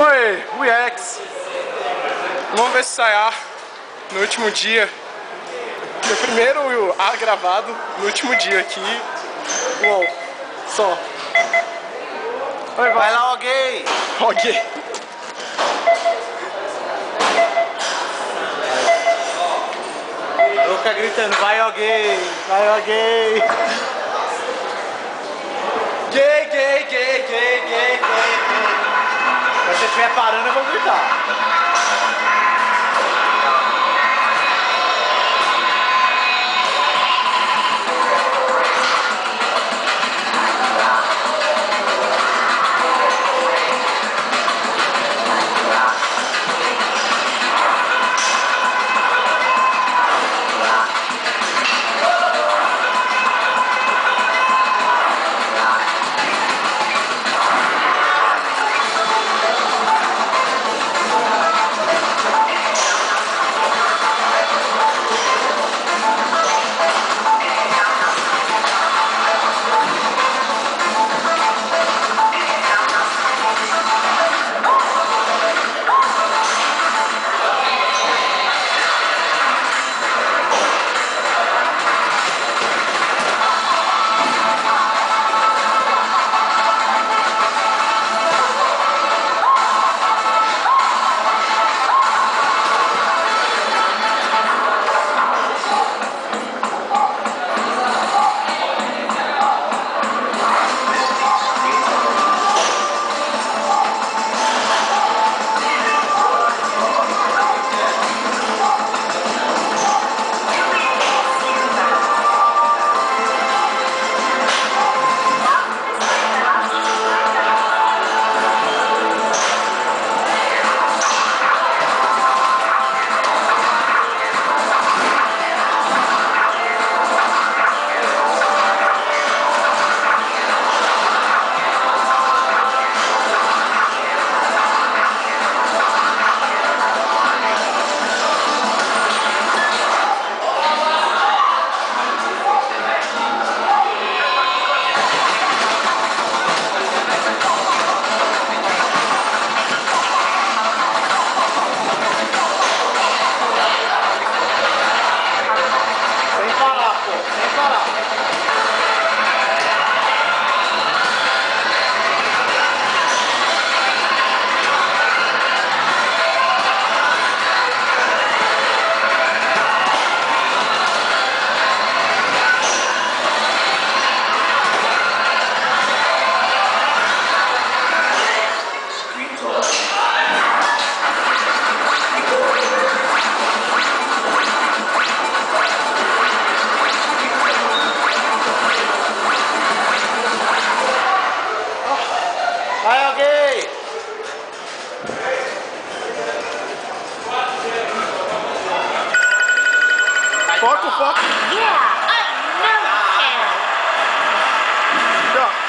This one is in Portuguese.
Oi, UX. Vamos ver se sair no último dia. Meu primeiro A gravado no último dia aqui. Uou, só. Oi, vai lá, alguém! Eu vou ficar gritando, vai alguém! Vai alguém! Estiver parando, eu vou gritar. 太了！fuck, fuck. Yeah, I know you can. Stop.